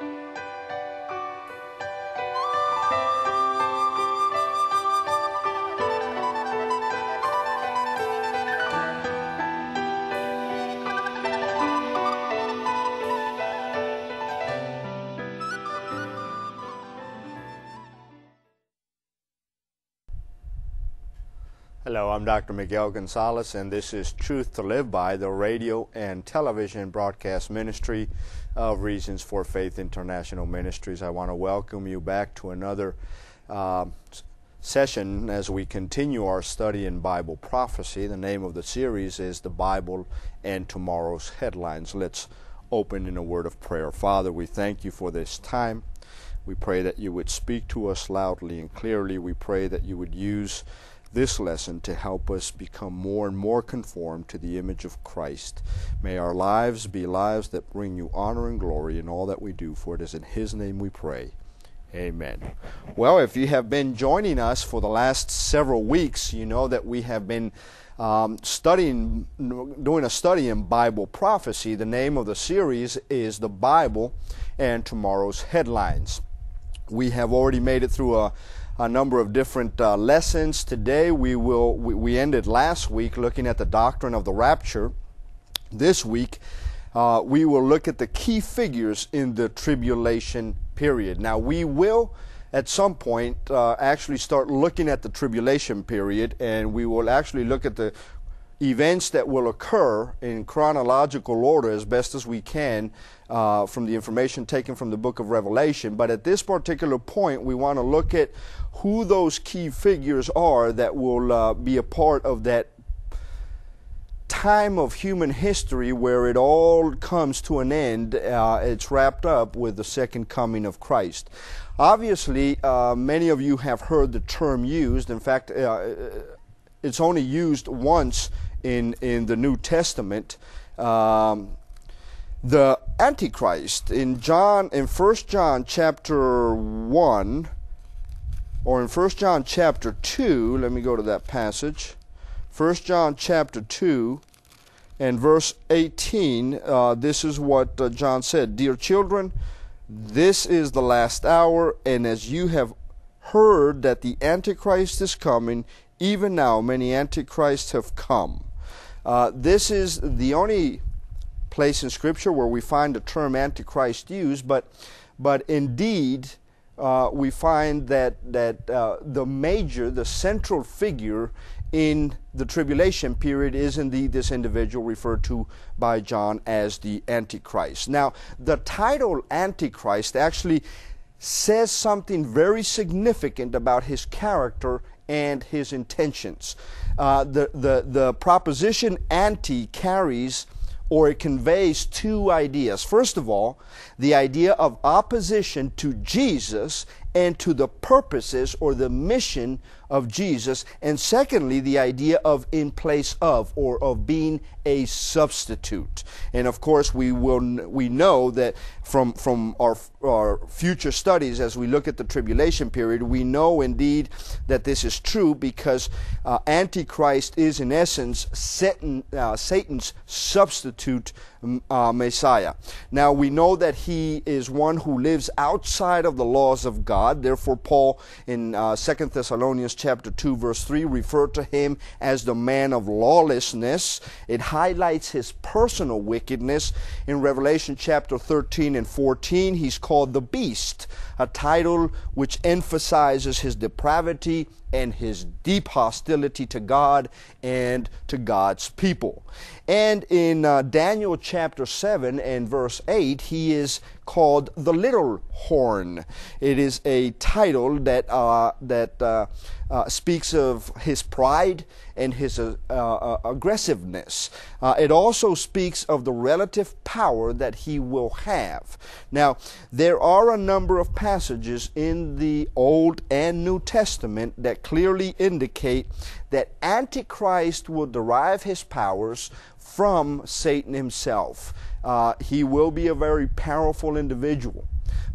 you I'm Dr. Miguel Gonzalez, and this is Truth to Live By, the radio and television broadcast ministry of Reasons for Faith International Ministries. I want to welcome you back to another uh, session as we continue our study in Bible prophecy. The name of the series is The Bible and Tomorrow's Headlines. Let's open in a word of prayer. Father, we thank you for this time. We pray that you would speak to us loudly and clearly. We pray that you would use this lesson to help us become more and more conformed to the image of Christ. May our lives be lives that bring you honor and glory in all that we do, for it is in His name we pray. Amen. Well, if you have been joining us for the last several weeks, you know that we have been um, studying, doing a study in Bible prophecy. The name of the series is The Bible and Tomorrow's Headlines. We have already made it through a a number of different uh, lessons. Today we will we, we, ended last week looking at the doctrine of the rapture. This week uh, we will look at the key figures in the tribulation period. Now we will at some point uh, actually start looking at the tribulation period and we will actually look at the events that will occur in chronological order as best as we can uh, from the information taken from the book of Revelation. But at this particular point, we want to look at who those key figures are that will uh, be a part of that time of human history where it all comes to an end. Uh, it's wrapped up with the second coming of Christ. Obviously, uh, many of you have heard the term used. In fact, uh, it's only used once in, in the New Testament. Um, the Antichrist in John in First John chapter 1 or in 1 John chapter 2, let me go to that passage. 1 John chapter 2 and verse 18, uh, this is what uh, John said Dear children, this is the last hour, and as you have heard that the Antichrist is coming, even now many Antichrists have come. Uh, this is the only place in Scripture where we find the term Antichrist used, but, but indeed, uh, we find that, that uh, the major, the central figure in the tribulation period is indeed this individual referred to by John as the Antichrist. Now, the title Antichrist actually says something very significant about his character and his intentions. Uh, the, the, the preposition anti carries or it conveys two ideas. First of all, the idea of opposition to Jesus and to the purposes or the mission of Jesus. And secondly, the idea of in place of or of being a substitute. And of course, we will we know that from from our our future studies as we look at the tribulation period, we know indeed that this is true because uh, Antichrist is in essence Satan, uh, Satan's substitute uh, Messiah. Now we know that he is one who lives outside of the laws of God. Therefore, Paul in uh, Second Thessalonians chapter two verse three refer to him as the man of lawlessness. It highlights his personal wickedness. In Revelation chapter thirteen and fourteen, he's called the beast, a title which emphasizes his depravity and his deep hostility to God and to God's people. And in uh, Daniel chapter 7 and verse 8, he is called the little horn. It is a title that, uh, that uh, uh speaks of his pride and his uh, uh, aggressiveness. it also speaks of the relative power that he will have. Now, there are a number of passages in the Old and New Testament that clearly indicate that Antichrist will derive his powers from Satan himself. Uh, he will be a very powerful individual,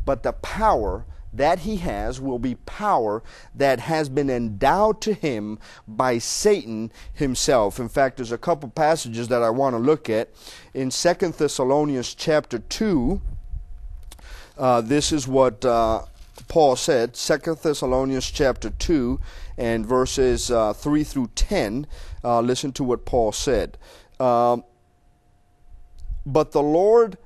but the power that he has will be power that has been endowed to him by Satan himself. In fact, there's a couple passages that I want to look at in Second Thessalonians chapter 2 uh, this is what uh, Paul said, Second Thessalonians chapter 2 and verses uh, 3 through 10. Uh, listen to what Paul said. Um, but the Lord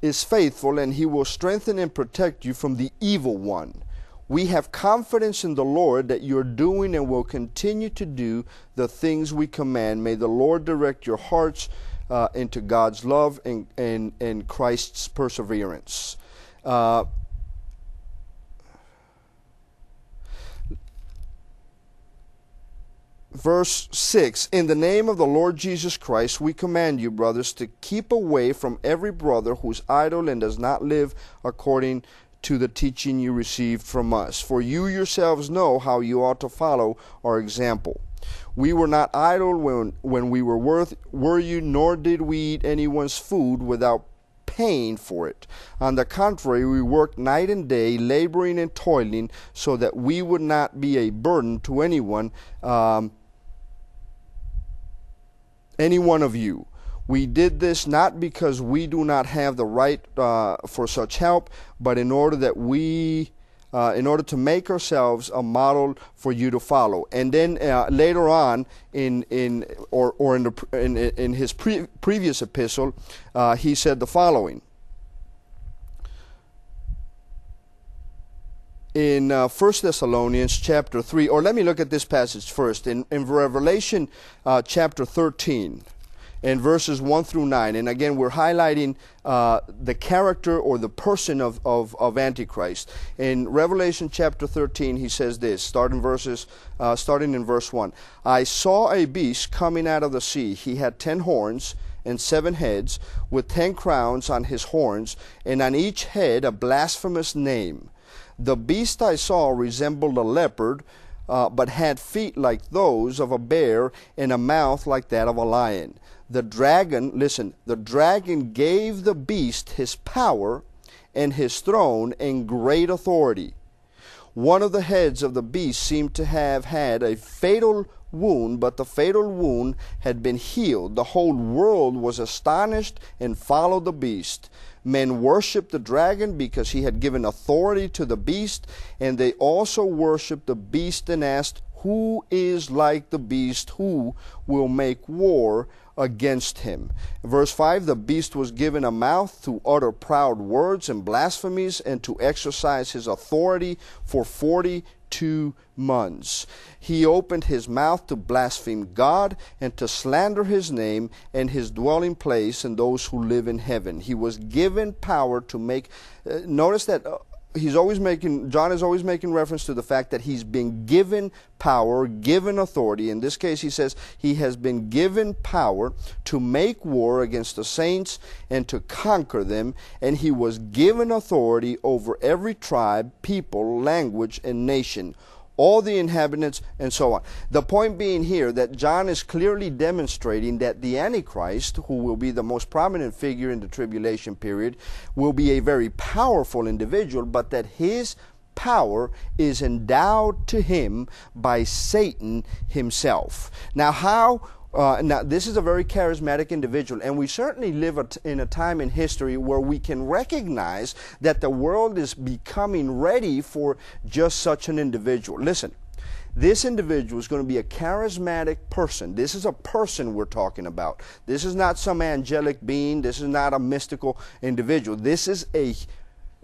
is faithful, and he will strengthen and protect you from the evil one. We have confidence in the Lord that you're doing and will continue to do the things we command. May the Lord direct your hearts uh, into God's love and, and, and Christ's perseverance. Uh, verse 6 In the name of the Lord Jesus Christ, we command you, brothers, to keep away from every brother who's idle and does not live according to the teaching you received from us. For you yourselves know how you ought to follow our example. We were not idle when, when we were worth, were you, nor did we eat anyone's food without paying for it. On the contrary, we worked night and day, laboring and toiling, so that we would not be a burden to anyone, um, any one of you. We did this not because we do not have the right uh, for such help, but in order that we uh, in order to make ourselves a model for you to follow. And then uh, later on, in in or or in the in, in his pre- previous epistle, uh, he said the following. In uh, 1 Thessalonians chapter 3, or let me look at this passage first. In, in Revelation uh, chapter 13, in verses 1 through 9. And again, we're highlighting uh, the character or the person of, of, of, Antichrist. In Revelation chapter 13, he says this, starting, verses, uh, starting in verse 1. I saw a beast coming out of the sea. He had ten horns and seven heads, with ten crowns on his horns, and on each head a blasphemous name. The beast I saw resembled a leopard. Uh, but had feet like those of a bear and a mouth like that of a lion the dragon, listen, the dragon gave the beast his power and his throne and great authority. One of the heads of the beast seemed to have had a fatal wound, but the fatal wound had been healed. The whole world was astonished and followed the beast. Men worshiped the dragon because he had given authority to the beast, and they also worshiped the beast and asked, Who is like the beast? Who will make war against him. Verse 5 The beast was given a mouth to utter proud words and blasphemies and to exercise his authority for 42 months. He opened his mouth to blaspheme God and to slander his name and his dwelling place and those who live in heaven. He was given power to make. Uh, notice that uh, he's always making John is always making reference to the fact that he's been given power, given authority. In this case, he says he has been given power to make war against the saints and to conquer them, and he was given authority over every tribe, people, language, and nation all the inhabitants, and so on. The point being here that John is clearly demonstrating that the Antichrist, who will be the most prominent figure in the tribulation period, will be a very powerful individual, but that his power is endowed to him by Satan himself. Now, how uh, now, this is a very charismatic individual, and we certainly live in a time in history where we can recognize that the world is becoming ready for just such an individual. Listen, this individual is going to be a charismatic person. This is a person we're talking about. This is not some angelic being. This is not a mystical individual. This is a,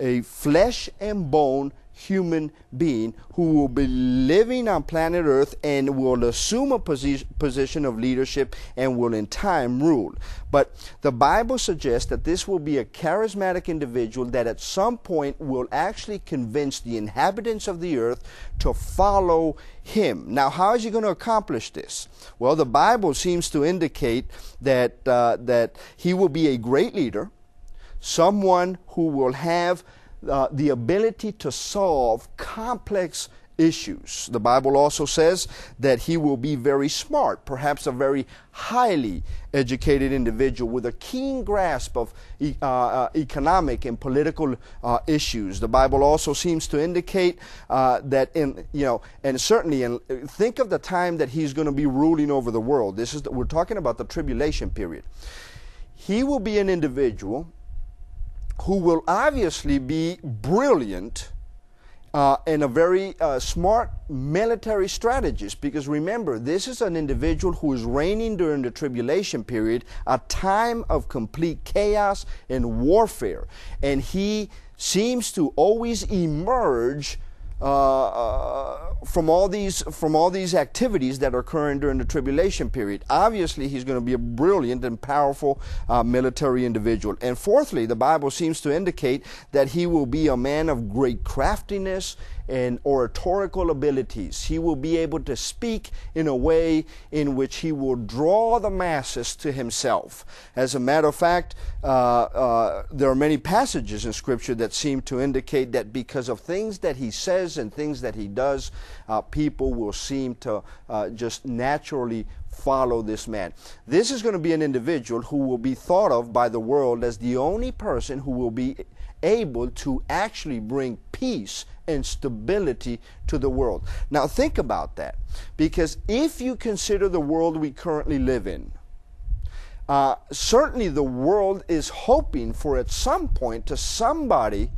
a flesh and bone human being who will be living on planet Earth and will assume a posi- position of leadership and will in time rule. But the Bible suggests that this will be a charismatic individual that at some point will actually convince the inhabitants of the earth to follow him. Now, how is he going to accomplish this? Well, the Bible seems to indicate that, uh, that he will be a great leader, someone who will have uh, the ability to solve complex issues. The Bible also says that he will be very smart, perhaps a very highly educated individual with a keen grasp of uh, uh, economic and political uh, issues. The Bible also seems to indicate uh, that in you know, and certainly in, think of the time that he's going to be ruling over the world. This is the, we're talking about the tribulation period. He will be an individual who will obviously be brilliant uh, and a very uh, smart military strategist because remember, this is an individual who is reigning during the tribulation period, a time of complete chaos and warfare. And he seems to always emerge uh, uh, from all these from all these activities that are occurring during the tribulation period. Obviously, he's going to be a brilliant and powerful uh, military individual. And fourthly, the Bible seems to indicate that he will be a man of great craftiness and oratorical abilities. He will be able to speak in a way in which he will draw the masses to himself. As a matter of fact, uh, uh, there are many passages in Scripture that seem to indicate that because of things that he says and things that he does, uh, people will seem to uh, just naturally follow this man. This is going to be an individual who will be thought of by the world as the only person who will be able to actually bring peace and stability to the world. Now, think about that. Because if you consider the world we currently live in, uh, certainly the world is hoping for at some point to somebody.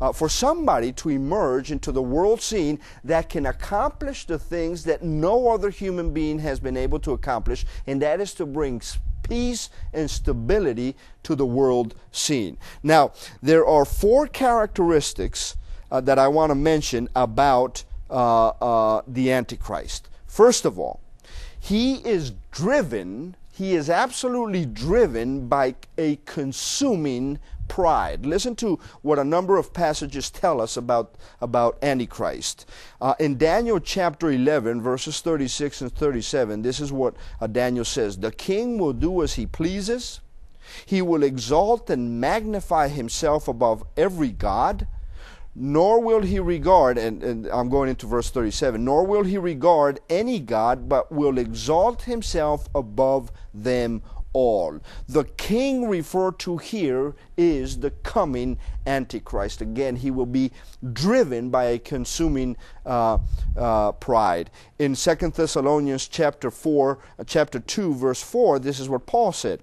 Uh, for somebody to emerge into the world scene that can accomplish the things that no other human being has been able to accomplish, and that is to bring peace and stability to the world scene. Now, there are four characteristics uh, that I want to mention about uh, uh, the Antichrist. First of all, he is driven, he is absolutely driven by a consuming pride. Listen to what a number of passages tell us about, about Antichrist. Uh, in Daniel chapter 11, verses 36 and 37, this is what uh, Daniel says The king will do as he pleases, he will exalt and magnify himself above every God nor will he regard, and, and, I'm going into verse 37, nor will he regard any God, but will exalt himself above them all. The king referred to here is the coming Antichrist. Again, he will be driven by a consuming uh, uh, pride. In Second Thessalonians chapter 4, uh, chapter 2, verse 4, this is what Paul said.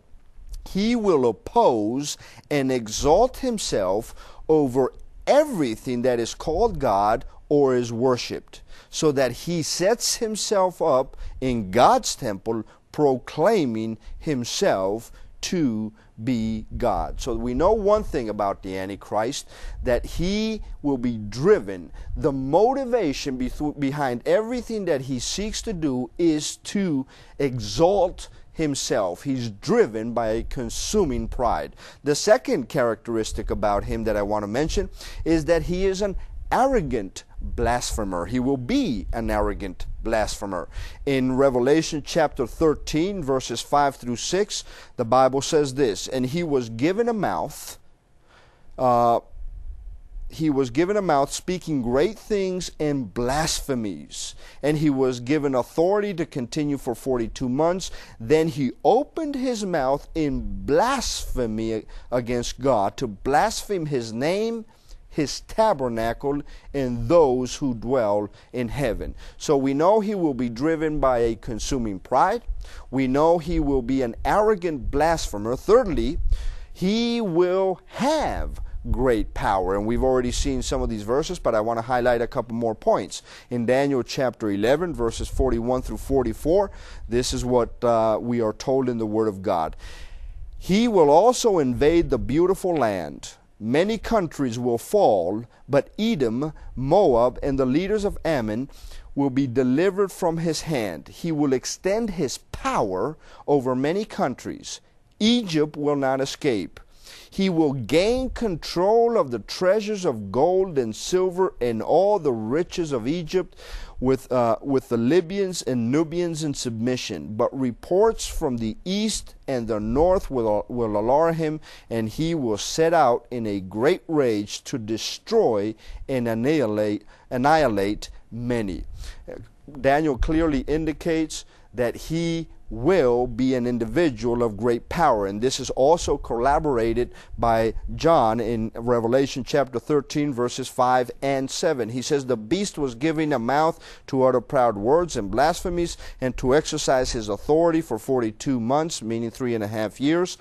He will oppose and exalt himself over everything that is called God or is worshiped, so that he sets himself up in God's temple, proclaiming himself to be God. So we know one thing about the Antichrist that he will be driven. The motivation behind everything that he seeks to do is to exalt himself. He's driven by a consuming pride. The second characteristic about him that I want to mention is that he is an arrogant blasphemer. He will be an arrogant blasphemer. In Revelation chapter 13, verses 5 through 6, the Bible says this And he was given a mouth. Uh, he was given a mouth speaking great things and blasphemies. And he was given authority to continue for 42 months. Then he opened his mouth in blasphemy against God, to blaspheme his name, his tabernacle, and those who dwell in heaven. So we know he will be driven by a consuming pride. We know he will be an arrogant blasphemer. Thirdly, he will have great power. And we've already seen some of these verses, but I want to highlight a couple more points. In Daniel chapter 11, verses 41 through 44, this is what uh, we are told in the Word of God. He will also invade the beautiful land. Many countries will fall, but Edom, Moab, and the leaders of Ammon will be delivered from his hand. He will extend his power over many countries. Egypt will not escape. He will gain control of the treasures of gold and silver and all the riches of Egypt with, uh, with the Libyans and Nubians in submission. But reports from the east and the north will, will alarm him, and he will set out in a great rage to destroy and annihilate, annihilate many. Daniel clearly indicates that he will be an individual of great power. And this is also corroborated by John in Revelation chapter 13, verses 5 and 7. He says, The beast was given a mouth to utter proud words and blasphemies, and to exercise his authority for 42 months, meaning three and a half years.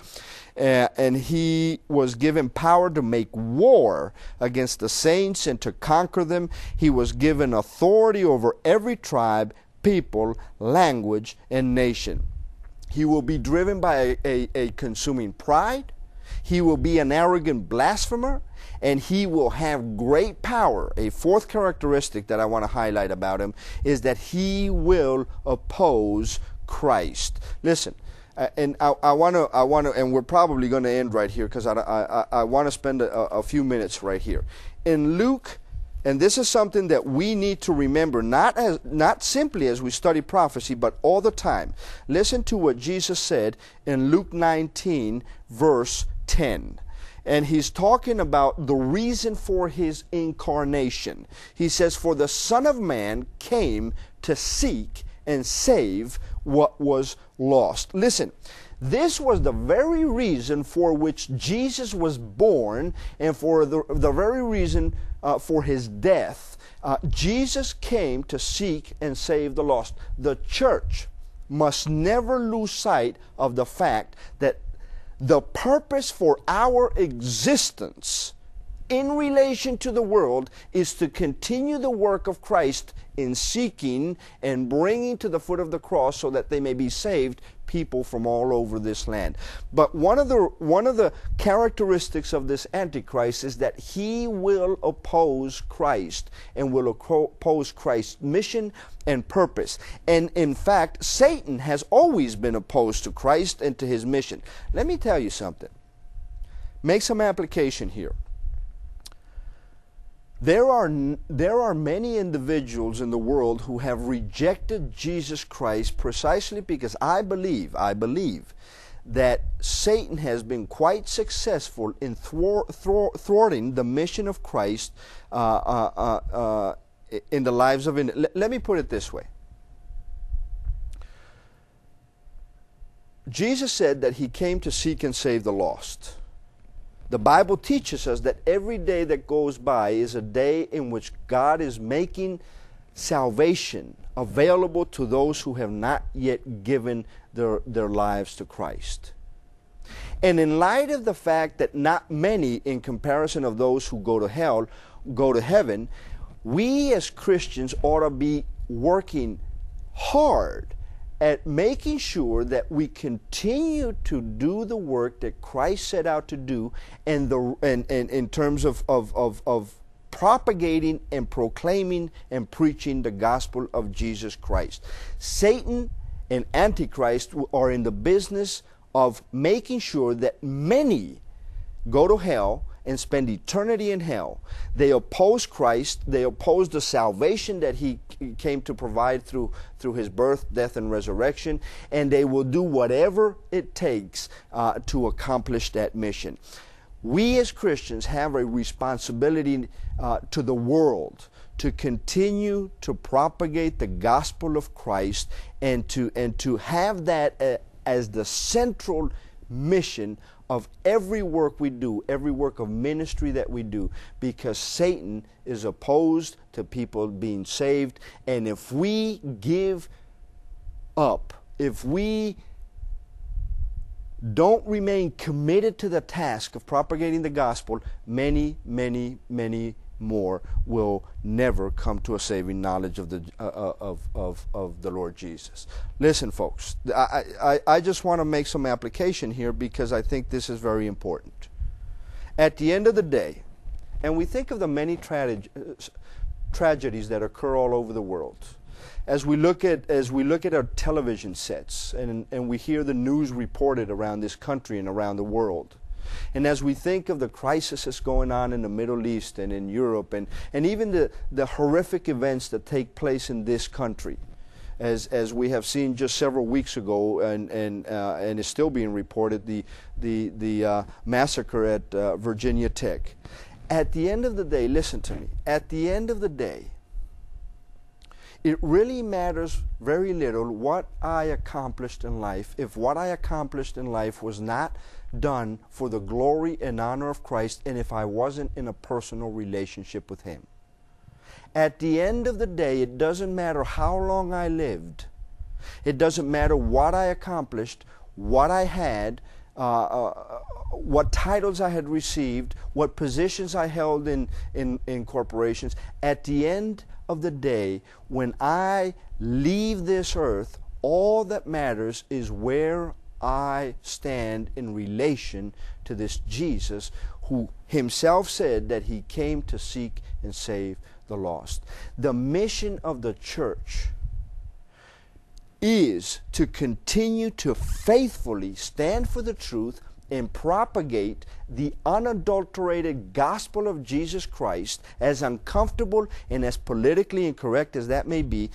uh, and he was given power to make war against the saints and to conquer them. He was given authority over every tribe, people, language, and nation. He will be driven by a, a, a consuming pride. He will be an arrogant blasphemer and he will have great power. A fourth characteristic that I want to highlight about him is that he will oppose Christ. Listen, uh, and I want to, I want to, and we're probably going to end right here because I, I, I want to spend a, a few minutes right here. In Luke and this is something that we need to remember, not as not simply as we study prophecy, but all the time. Listen to what Jesus said in Luke 19, verse 10. And he's talking about the reason for his incarnation. He says, For the Son of Man came to seek and save what was lost. Listen, this was the very reason for which Jesus was born and for the, the very reason uh, for his death. Uh, Jesus came to seek and save the lost. The church must never lose sight of the fact that the purpose for our existence in relation to the world is to continue the work of Christ in seeking and bringing to the foot of the cross so that they may be saved people from all over this land. But one of the one of the characteristics of this antichrist is that he will oppose Christ and will oppose Christ's mission and purpose. And in fact, Satan has always been opposed to Christ and to his mission. Let me tell you something. Make some application here. There are, there are many individuals in the world who have rejected Jesus Christ precisely because I believe, I believe, that Satan has been quite successful in thwarting the mission of Christ uh, uh, uh, uh in the lives of. let me put it this way. Jesus said that he came to seek and save the lost. The Bible teaches us that every day that goes by is a day in which God is making salvation available to those who have not yet given their, their lives to Christ. And in light of the fact that not many, in comparison of those who go to hell, go to heaven, we as Christians ought to be working hard at making sure that we continue to do the work that Christ set out to do and the and, and in terms of, of, of, of propagating and proclaiming and preaching the gospel of Jesus Christ. Satan and Antichrist are in the business of making sure that many go to hell and spend eternity in hell. They oppose Christ. They oppose the salvation that He came to provide through, through His birth, death, and resurrection. And they will do whatever it takes uh, to accomplish that mission. We as Christians have a responsibility uh, to the world to continue to propagate the gospel of Christ and to, and to have that uh, as the central mission of every work we do, every work of ministry that we do, because Satan is opposed to people being saved. And if we give up, if we don't remain committed to the task of propagating the gospel, many, many, many more will never come to a saving knowledge of the uh, uh, of, of, of the Lord Jesus. Listen, folks, I, I, I just want to make some application here because I think this is very important. At the end of the day, and we think of the many tra- tragedies that occur all over the world. As we look at as we look at our television sets and, and we hear the news reported around this country and around the world, and as we think of the crisis that's going on in the Middle East and in Europe, and, and even the, the horrific events that take place in this country, as, as we have seen just several weeks ago, and, and, uh, and is still being reported, the, the, the uh, massacre at uh, Virginia Tech. At the end of the day, listen to me, at the end of the day, it really matters very little what I accomplished in life if what I accomplished in life was not done for the glory and honor of Christ and if I wasn't in a personal relationship with Him. At the end of the day, it doesn't matter how long I lived, it doesn't matter what I accomplished, what I had, uh, uh, what titles I had received, what positions I held in, in, in corporations. At the end of the day, when I leave this earth, all that matters is where I stand in relation to this Jesus who himself said that he came to seek and save the lost. The mission of the church is to continue to faithfully stand for the truth and propagate the unadulterated gospel of Jesus Christ, as uncomfortable and as politically incorrect as that may be,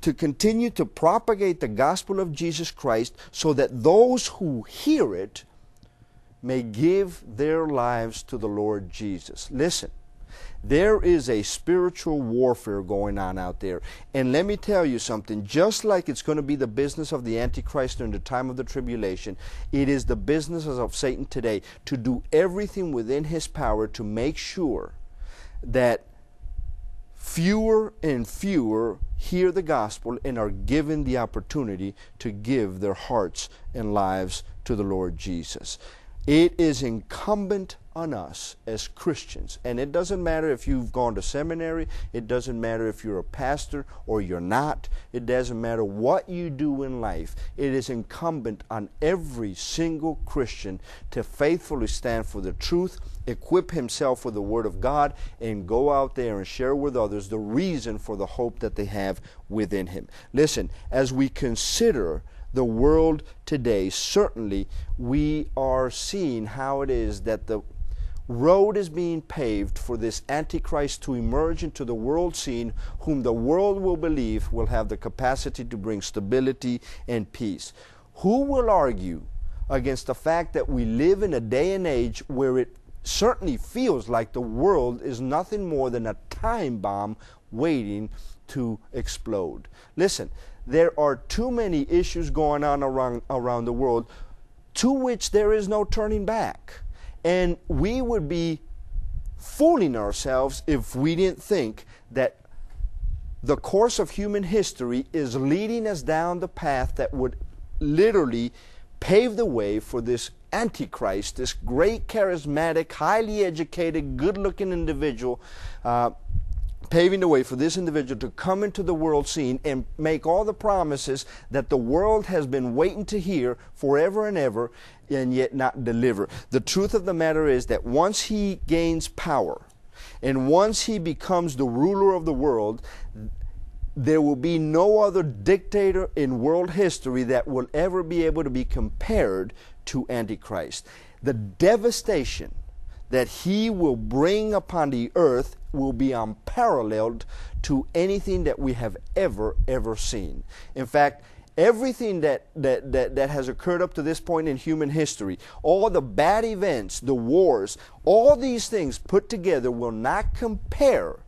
to continue to propagate the gospel of Jesus Christ so that those who hear it may give their lives to the Lord Jesus. Listen, there is a spiritual warfare going on out there. And let me tell you something just like it's going to be the business of the Antichrist during the time of the tribulation, it is the business of Satan today to do everything within his power to make sure that fewer and fewer hear the gospel and are given the opportunity to give their hearts and lives to the Lord Jesus. It is incumbent on us as Christians, and it doesn't matter if you've gone to seminary, it doesn't matter if you're a pastor or you're not, it doesn't matter what you do in life. It is incumbent on every single Christian to faithfully stand for the truth, equip himself with the Word of God, and go out there and share with others the reason for the hope that they have within him. Listen, as we consider the world today, certainly we are seeing how it is that the road is being paved for this Antichrist to emerge into the world scene, whom the world will believe will have the capacity to bring stability and peace. Who will argue against the fact that we live in a day and age where it certainly feels like the world is nothing more than a time bomb waiting to explode? Listen, there are too many issues going on around, around the world to which there is no turning back. And we would be fooling ourselves if we didn't think that the course of human history is leading us down the path that would literally pave the way for this Antichrist, this great, charismatic, highly educated, good looking individual. Uh, paving the way for this individual to come into the world scene and make all the promises that the world has been waiting to hear forever and ever and yet not deliver. The truth of the matter is that once he gains power and once he becomes the ruler of the world, there will be no other dictator in world history that will ever be able to be compared to Antichrist. The devastation that he will bring upon the earth will be unparalleled to anything that we have ever, ever seen. In fact, everything that, that, that, that has occurred up to this point in human history, all the bad events, the wars, all these things put together will not compare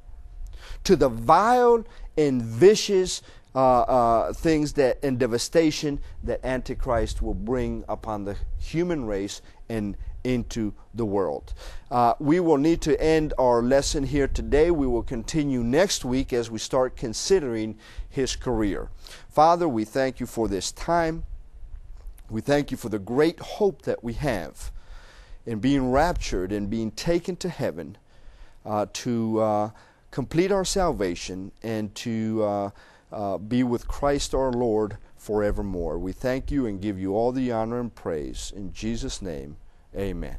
to the vile and vicious uh, uh, things that and devastation that Antichrist will bring upon the human race and into the world. Uh, we will need to end our lesson here today. We will continue next week as we start considering his career. Father, we thank you for this time. We thank you for the great hope that we have in being raptured and being taken to heaven uh, to uh, complete our salvation and to uh, be with Christ our Lord forevermore. We thank you and give you all the honor and praise. In Jesus' name, Amen.